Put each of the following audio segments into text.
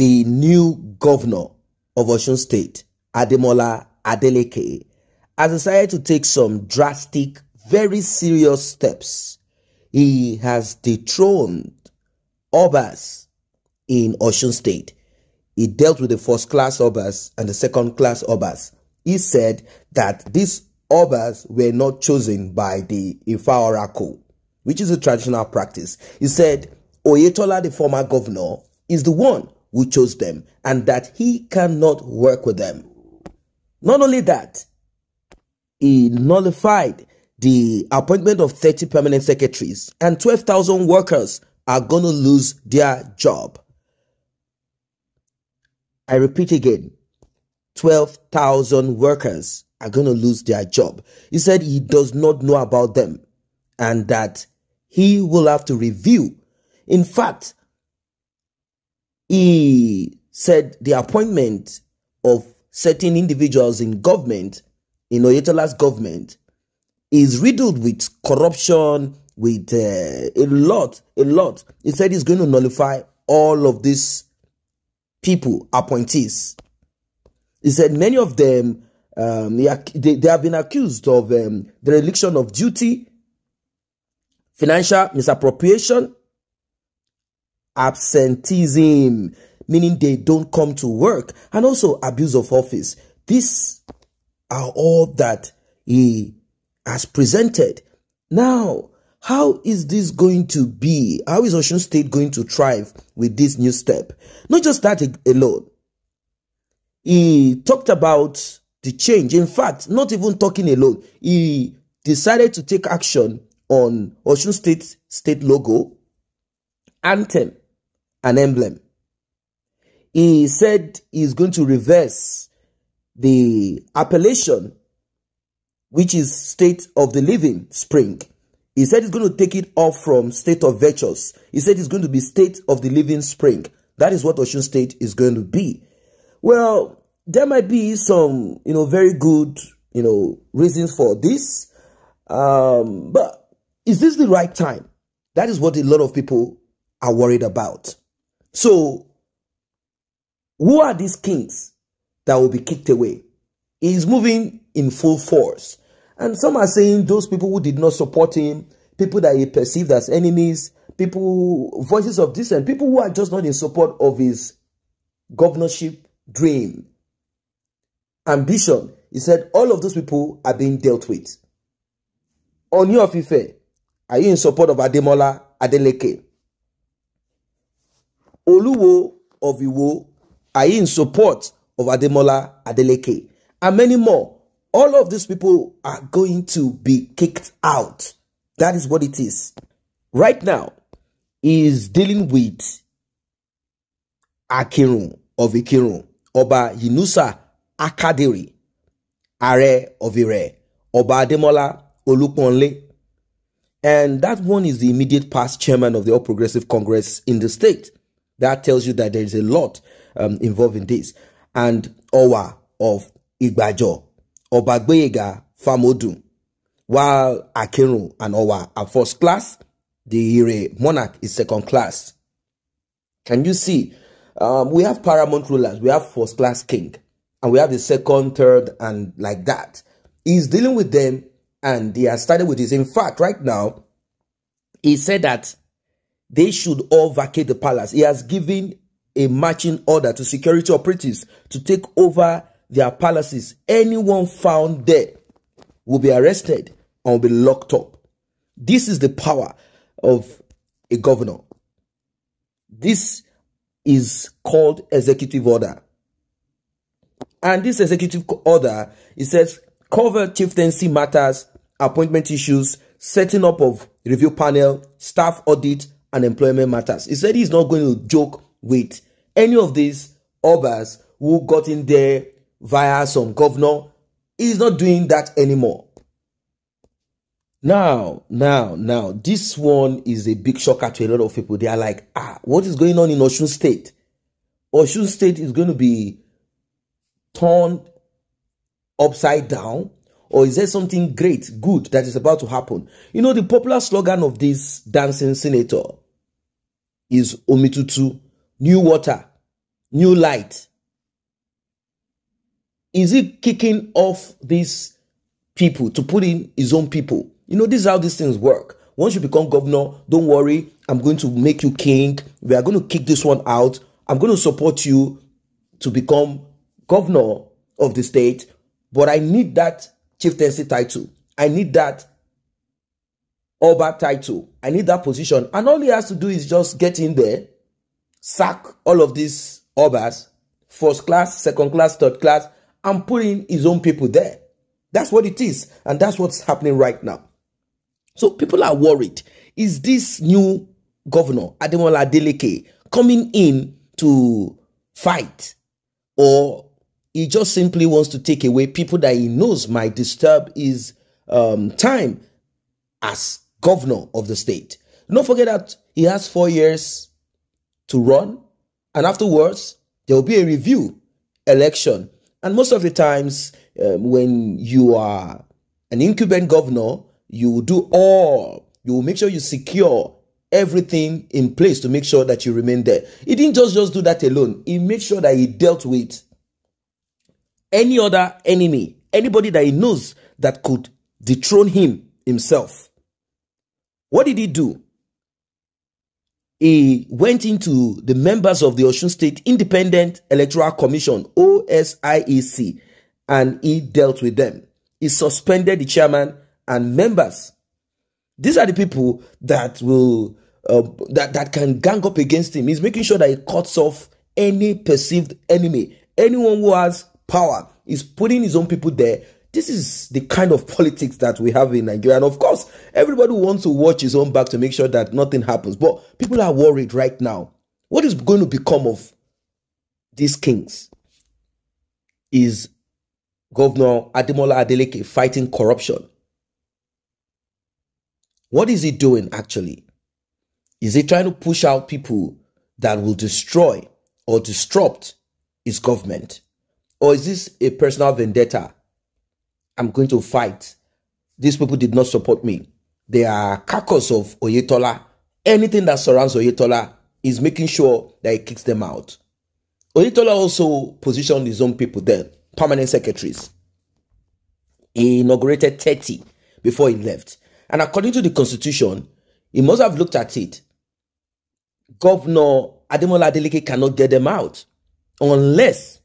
the new governor of Osun State, Ademola Adeleke, has decided to take some drastic, very serious steps. He has dethroned Obas in Osun State. He dealt with the first class Obas and the second class Obas. He said that these Obas were not chosen by the Ifa Oracle, which is a traditional practice. He said Oyetola, the former governor, is the one who chose them and that he cannot work with them. Not only that, he nullified the appointment of 30 permanent secretaries and 12,000 workers are going to lose their job. I repeat again 12,000 workers are going to lose their job. He said he does not know about them and that he will have to review. In fact, he said the appointment of certain individuals in government, in Oyetola's government, is riddled with corruption, with uh, a lot, a lot. He said he's going to nullify all of these people, appointees. He said many of them, um, they, they, have been accused of um, dereliction of duty, financial misappropriation, absenteeism, meaning they don't come to work, and also abuse of office. These are all that he has presented. Now, how is this going to be? How is Osun State going to thrive with this new step? Not just that alone. He talked about the change. In fact, not even talking alone. He decided to take action on Osun State state logo, anthem, and emblem. He said he's going to reverse the appellation, which is state of the living spring. He said he's going to take it off from state of virtues. He said it's going to be state of the living spring. That is what Osun State is going to be. Well, there might be some, you know, very good, you know, reasons for this. Um, but is this the right time? That is what a lot of people are worried about. So, who are these kings that will be kicked away? He is moving in full force. And some are saying those people who did not support him, people that he perceived as enemies, people, voices of dissent, people who are just not in support of his governorship dream, ambition. He said all of those people are being dealt with. Ooni of Ife, are you in support of Ademola Adeleke? Oluwo of Iwo are in support of Ademola Adeleke and many more. All of these people are going to be kicked out. That is what it is. Right now, he is dealing with Akirun of Ikirun, Oba Yinusa Akadiri, Are of Ire, Oba Ademola Oluponle. And that one is the immediate past chairman of the All Progressive Congress in the state. That tells you that there is a lot um, involved in this. And Owa of Igbajo, Obagbeega Famodun, while Akirun and Owa are first class, the Ire monarch is second class. Can you see? Um, we have paramount rulers, we have first class king, and we have the second, third, and like that. He's dealing with them, and he has started with this. In fact, right now, he said that they should all vacate the palace. He has given a marching order to security operatives to take over their palaces. Anyone found there will be arrested and will be locked up. This is the power of a governor. This is called executive order. And this executive order, it says cover chieftaincy matters, appointment issues, setting up of review panel, staff audit, and employment matters. He said he's not going to joke with any of these obas who got in there via some governor. He's not doing that anymore. Now, now, now, this one is a big shocker to a lot of people. They are like, ah, what is going on in Osun State? Osun State is going to be turned upside down or is there something great, good that is about to happen? You know, the popular slogan of this dancing senator is Omitutu, new water, new light? Is he kicking off these people to put in his own people? You know, this is how these things work. Once you become governor, don't worry, I'm going to make you king. We are going to kick this one out. I'm going to support you to become governor of the state, but I need that chieftaincy title. I need that Oba title. I need that position. And all he has to do is just get in there, sack all of these Obas, first class, second class, third class, and put in his own people there. That's what it is. And that's what's happening right now. So people are worried. Is this new governor, Ademola Adeleke, coming in to fight? Or he just simply wants to take away people that he knows might disturb his um, time as governor of the state. Don't forget that he has four years to run, and afterwards, there will be a review election. And most of the times, um, when you are an incumbent governor, you will do all, you will make sure you secure everything in place to make sure that you remain there. He didn't just, just do that alone. He made sure that he dealt with any other enemy, anybody that he knows that could dethrone him himself. What did he do? He went into the members of the Osun State Independent Electoral Commission, OSIEC, and he dealt with them. He suspended the chairman and members. These are the people that will uh, that that can gang up against him. He's making sure that he cuts off any perceived enemy, anyone who has power. He's putting his own people there. This is the kind of politics that we have in Nigeria. And of course, everybody wants to watch his own back to make sure that nothing happens. But people are worried right now. What is going to become of these kings? Is Governor Ademola Adeleke fighting corruption? What is he doing actually? Is he trying to push out people that will destroy or disrupt his government? Or is this a personal vendetta? I'm going to fight. These people did not support me. They are carcass of Oyetola. Anything that surrounds Oyetola is making sure that he kicks them out. Oyetola also positioned his own people there, permanent secretaries. He inaugurated 30 before he left. And according to the constitution, he must have looked at it. Governor Ademola Adeleke cannot get them out unless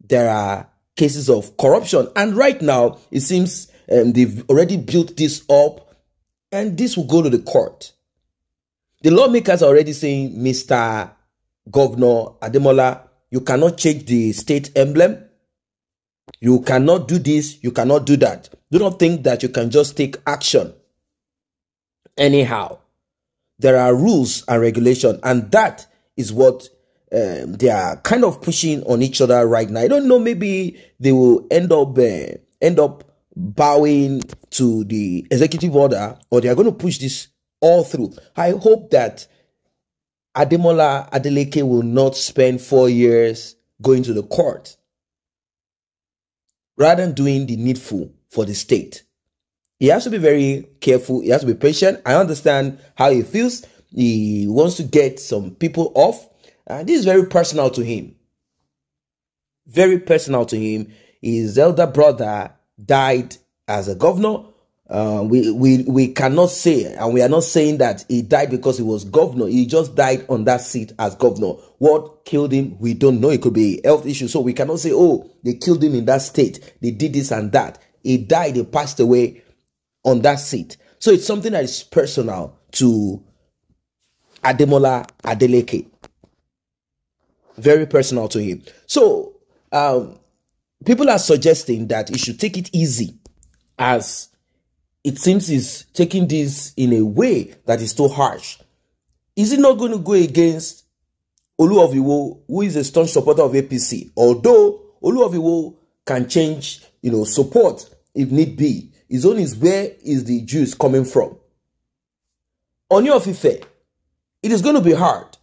there are cases of corruption. And right now, it seems um, they've already built this up and this will go to the court. The lawmakers are already saying, Mr. Governor Ademola, you cannot change the state emblem. You cannot do this. You cannot do that. Do not think that you can just take action anyhow. There are rules and regulation, and that is what um, they are kind of pushing on each other right now. I don't know. Maybe they will end up uh, end up bowing to the executive order, or they are going to push this all through. I hope that Ademola Adeleke will not spend four years going to the court rather than doing the needful for the state. He has to be very careful. He has to be patient. I understand how he feels. He wants to get some people off and this is very personal to him. Very personal to him. His elder brother died as a governor. Uh, we, we, we cannot say, and we are not saying that he died because he was governor. He just died on that seat as governor. What killed him, we don't know. It could be health issue. So we cannot say, oh, they killed him in that state. They did this and that. He died, he passed away on that seat. So it's something that is personal to Ademola Adeleke very personal to him. So, um, people are suggesting that he should take it easy as it seems he's taking this in a way that is too harsh. Is he not going to go against Oluoviwo, who is a staunch supporter of APC? Although Oluoviwo can change, you know, support if need be. His own is where is the juice coming from? Ooni of Ife, it is going to be hard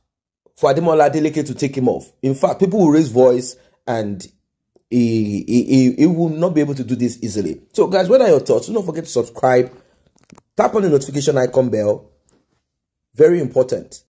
for Ademola Adeleke to take him off. In fact, people will raise voice and he, he, he will not be able to do this easily. So, guys, what are your thoughts? Do not forget to subscribe. Tap on the notification icon bell. Very important.